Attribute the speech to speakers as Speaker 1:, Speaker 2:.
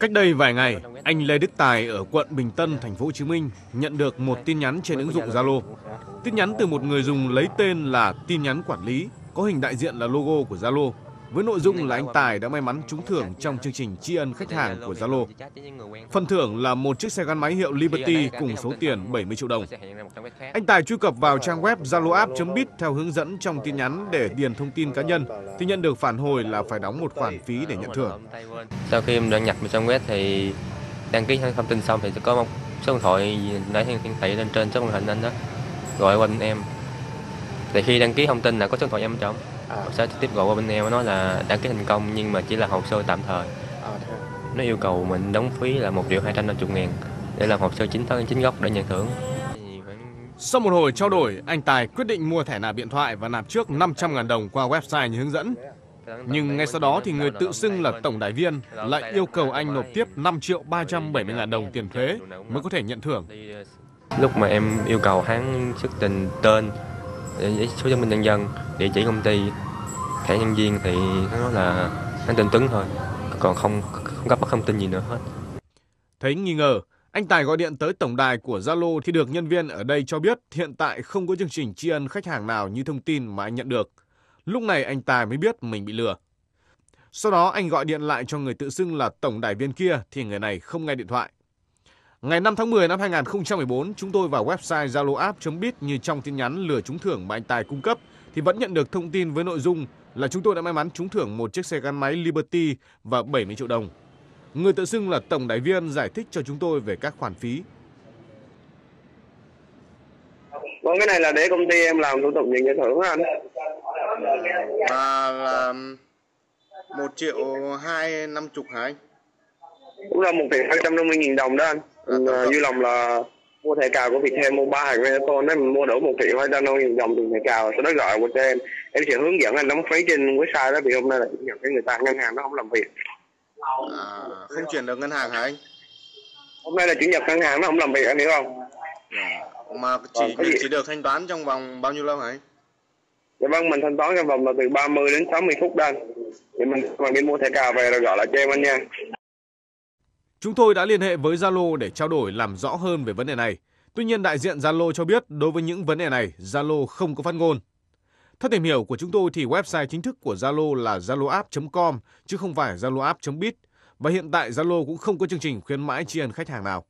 Speaker 1: Cách đây vài ngày, anh Lê Đức Tài ở quận Bình Tân, thành phố Hồ Chí Minh nhận được một tin nhắn trên ứng dụng Zalo. Tin nhắn từ một người dùng lấy tên là tin nhắn quản lý, có hình đại diện là logo của Zalo với nội dung là anh Tài đã may mắn trúng thưởng trong chương trình tri ân khách hàng của Zalo. Phần thưởng là một chiếc xe gắn máy hiệu Liberty cùng số tiền 70 triệu đồng. Anh Tài truy cập vào trang web zaloapp.bit theo hướng dẫn trong tin nhắn để điền thông tin cá nhân, thì nhận được phản hồi là phải đóng một khoản phí để nhận thưởng.
Speaker 2: Sau khi em đăng nhập vào trang web thì đăng ký thông tin xong thì sẽ có một số điện thoại nãy hiển thị lên trên số màn hình anh đó, gọi qua em thì khi đăng ký thông tin là có số điện thoại em trong à. sẽ tiếp gọi qua bên em nói là đăng ký thành công nhưng mà chỉ là hồ sơ tạm thời à, nó yêu cầu mình đóng phí là một triệu hai trăm năm mươi ngàn để làm hồ sơ chính thức chính gốc để nhận thưởng
Speaker 1: sau một hồi trao đổi, anh Tài quyết định mua thẻ nạp điện thoại và nạp trước 500.000 đồng qua website như hướng dẫn. Nhưng ngay sau đó thì người tự xưng là tổng đại viên lại yêu cầu anh nộp tiếp 5 triệu 370 ngàn đồng tiền thuế mới có thể nhận thưởng.
Speaker 2: Lúc mà em yêu cầu hắn xuất trình tên, số chứng minh nhân dân, địa chỉ công ty, thẻ nhân viên thì nó nói là anh tên Tuấn thôi, còn không không cấp bất thông tin gì nữa hết.
Speaker 1: Thấy nghi ngờ, anh Tài gọi điện tới tổng đài của Zalo thì được nhân viên ở đây cho biết hiện tại không có chương trình tri ân khách hàng nào như thông tin mà anh nhận được. Lúc này anh Tài mới biết mình bị lừa. Sau đó anh gọi điện lại cho người tự xưng là tổng đài viên kia thì người này không nghe điện thoại. Ngày 5 tháng 10 năm 2014, chúng tôi vào website zaloapp.bit như trong tin nhắn lừa trúng thưởng mà anh Tài cung cấp thì vẫn nhận được thông tin với nội dung là chúng tôi đã may mắn trúng thưởng một chiếc xe gắn máy Liberty và 70 triệu đồng. Người tự xưng là tổng đại viên giải thích cho chúng tôi về các khoản phí.
Speaker 3: Vâng, cái này là để công ty em làm thủ tục nhận giải thưởng anh.
Speaker 1: À, là một triệu hai năm chục hả anh?
Speaker 3: Cũng là một tỷ hai trăm năm mươi nghìn đồng đó anh. À, à, vui lòng là mua thẻ cào của Viettel Mobile hay Metaphone nếu mình mua đủ một triệu hai trăm năm mươi đồng tiền thẻ cào sau đó gọi qua cho em. Em sẽ hướng dẫn anh đóng phí trên website đó vì hôm nay là chủ nhật cái người ta ngân hàng nó không làm việc.
Speaker 1: À, không chuyển được ngân hàng hả anh?
Speaker 3: Hôm nay là chủ nhật ngân hàng nó không làm việc anh hiểu không?
Speaker 1: À, mà chỉ ờ, chỉ được thanh toán trong vòng bao nhiêu lâu hả anh?
Speaker 3: Dạ vâng mình thanh toán trong vòng là từ 30 đến 60 phút đó anh. Thì mình bằng đi mua thẻ cào về rồi gọi lại cho em anh nha
Speaker 1: Chúng tôi đã liên hệ với Zalo để trao đổi làm rõ hơn về vấn đề này. Tuy nhiên đại diện Zalo cho biết đối với những vấn đề này, Zalo không có phát ngôn. Theo tìm hiểu của chúng tôi thì website chính thức của Zalo là zaloapp.com chứ không phải zaloapp.biz và hiện tại Zalo cũng không có chương trình khuyến mãi tri ân khách hàng nào.